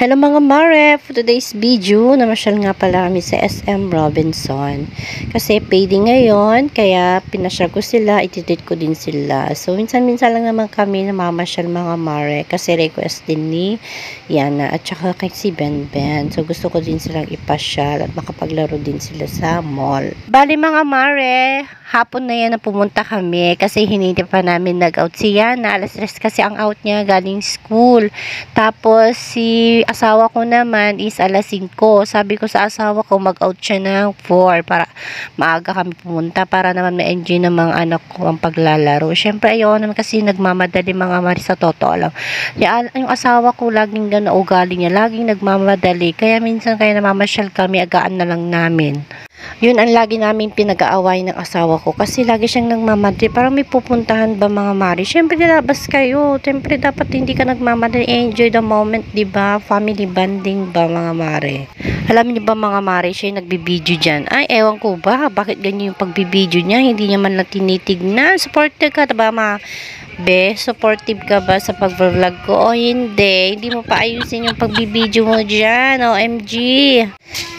Hello mga mare! For today's video, namasyal nga pala kami sa SM Robinson. Kasi payday ngayon, kaya pinasyal ko sila, ititreat ko din sila. So, minsan-minsan lang naman kami namamasyal mga mare. Kasi request din ni Yana at saka kay si Ben Ben. So, gusto ko din silang ipasyal at makapaglaro din sila sa mall. Bali mga mare, hapon na yan na pumunta kami kasi hinintay pa namin nag-out si Yana. Alas 3 kasi ang out niya galing school. Tapos, si asawa ko naman is alas 5. Sabi ko sa asawa ko mag-out siya ng 4 para maaga kami pumunta para naman ma-enjoy ng mga anak ko ang paglalaro. Siyempre ayaw naman kasi nagmamadali mga mari sa totoo lang. Yung asawa ko laging gano'n ugali niya. Laging nagmamadali. Kaya minsan kaya namamasyal kami agaan na lang namin. Yun ang lagi namin pinag-aaway ng asawa ko kasi lagi siyang nagmamadali. Parang may pupuntahan ba mga mari? Siyempre nilabas kayo. Siyempre dapat hindi ka nagmamadali. Enjoy the moment, di ba? Family bonding ba mga mari? Alam niyo ba mga mari, siya yung nagbibideo dyan. Ay, ewan ko ba? Bakit ganyan yung pagbibideo niya? Hindi niya man lang tinitignan. Supporter ka, ba mga Be, supportive ka ba sa pag-vlog ko? O hindi, hindi mo pa ayusin yung pagbibideo mo dyan. OMG.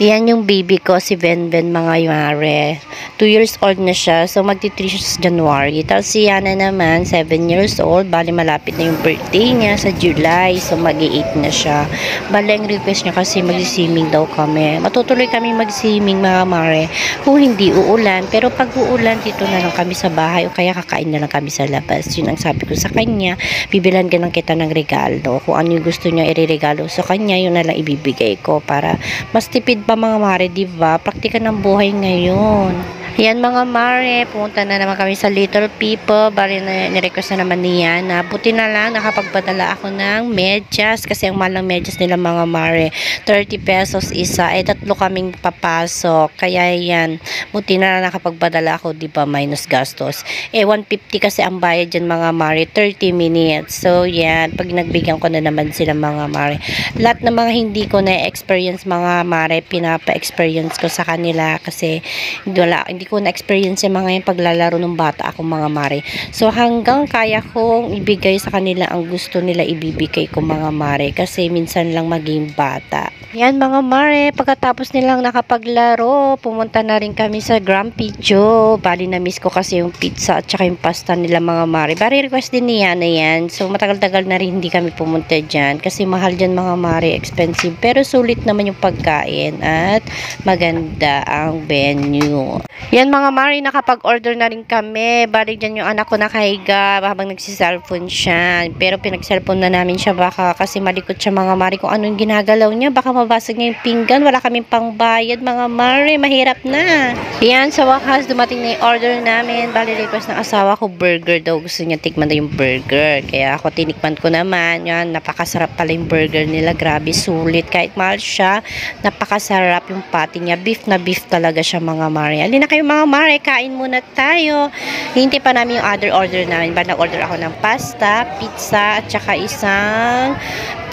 Yan yung baby ko, si Benben mga yare. 2 years old na siya. So, magti-3 siya sa January. Tapos si Yana naman, 7 years old. Bali, malapit na yung birthday niya sa July. So, mag-8 na siya. Bali, ang request niya kasi mag-swimming daw kami. Matutuloy kami mag-swimming mga mare. Kung hindi uulan. Pero pag uulan, dito na lang kami sa bahay. O kaya kakain na lang kami sa labas. Yun ang sabi ko sa kanya, bibilan ka lang kita ng regalo. Kung ano yung gusto niya ireregalo sa kanya, yun na lang ibibigay ko para mas tipid pa mga mare, di ba? Praktika ng buhay ngayon. Yan mga mare, pumunta na naman kami sa Little People. Bali na nirequest na naman niya na buti na lang nakapagpadala ako ng medyas kasi ang mahal ng medyas nila mga mare. 30 pesos isa. Eh tatlo kaming papasok. Kaya yan, buti na lang nakapagpadala ako, di ba, minus gastos. Eh 150 kasi ang bayad dyan mga mare, 30 minutes. So yan, pag nagbigyan ko na naman sila mga mare. Lahat ng mga hindi ko na-experience mga mare, pinapa-experience ko sa kanila kasi wala, hindi ko na-experience yung mga yung paglalaro ng bata ako mga mare. So hanggang kaya kong ibigay sa kanila ang gusto nila ibibigay ko mga mare kasi minsan lang maging bata. Yan mga mare, pagkatapos nilang nakapaglaro, pumunta na rin kami sa Grand Pizzo. Bali na miss ko kasi yung pizza at saka yung pasta nila mga mare. Bari request din niya na yan. So matagal-tagal na rin hindi kami pumunta dyan kasi mahal dyan mga mare, expensive. Pero sulit naman yung pagkain at maganda ang venue. Yan mga mare, nakapag-order na rin kami. Bali dyan yung anak ko nakahiga habang nagsiselfone siya. Pero pinag-cellphone na namin siya baka kasi malikot siya mga mare kung anong ginagalaw niya. Baka mabasag niya yung pinggan. Wala kaming pangbayad mga mare. Mahirap na. Yan, sa wakas, dumating na yung order namin. Bali, request ng asawa ko, burger daw. Gusto niya tikman na yung burger. Kaya ako tinikman ko naman. Yan, napakasarap pala yung burger nila. Grabe, sulit. Kahit mahal siya, napakasarap yung patty niya. Beef na beef talaga siya mga mare. Alin na kayo mga mare, kain muna tayo. Hintay pa namin yung other order namin. Ba, nag-order ako ng pasta, pizza, at saka isang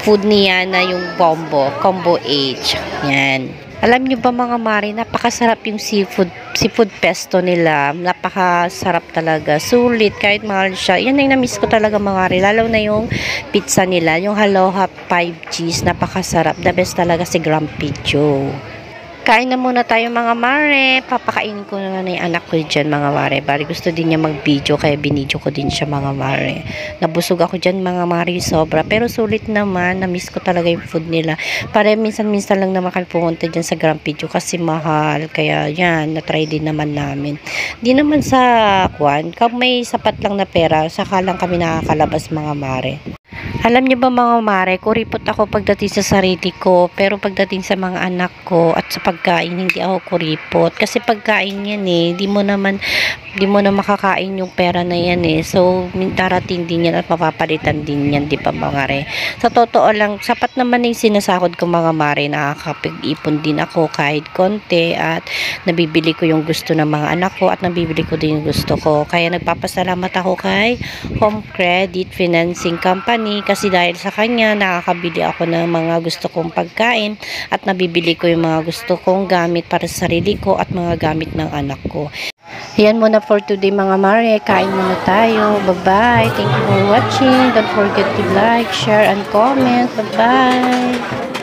food niya na yung combo, combo H. Yan. Alam niyo ba mga mari, napakasarap yung seafood, seafood pesto nila. Napakasarap talaga. Sulit, kahit mahal siya. Yan yung na-miss ko talaga mga mari. Lalo na yung pizza nila, yung Aloha 5 cheese. Napakasarap. The best talaga si Grand Pizzo. Kain na muna tayo mga mare. Papakainin ko na na yung anak ko dyan mga mare. Bari gusto din niya mag-video kaya binidyo ko din siya mga mare. Nabusog ako dyan mga mare sobra. Pero sulit naman. Na-miss ko talaga yung food nila. Para minsan-minsan lang naman pumunta dyan sa Grand Video kasi mahal. Kaya yan, na-try din naman namin. Di naman sa kwan. Kung may sapat lang na pera, saka lang kami nakakalabas mga mare. Alam niyo ba mga mare, kuripot ako pagdating sa sarili ko, pero pagdating sa mga anak ko at sa pagkain, hindi ako kuripot. Kasi pagkain yan eh, di mo naman, di mo na makakain yung pera na yan eh. So, darating din yan at mapapalitan din yan, di ba mga re? Sa totoo lang, sapat naman yung sinasakod ko mga mare, nakakapag-ipon din ako kahit konti at nabibili ko yung gusto ng mga anak ko at nabibili ko din yung gusto ko. Kaya nagpapasalamat ako kay Home Credit Financing Company kasi dahil sa kanya nakakabili ako ng mga gusto kong pagkain at nabibili ko yung mga gusto kong gamit para sa sarili ko at mga gamit ng anak ko. Yan muna for today mga mare. Kain muna tayo. Bye-bye. Thank you for watching. Don't forget to like, share, and comment. Bye-bye.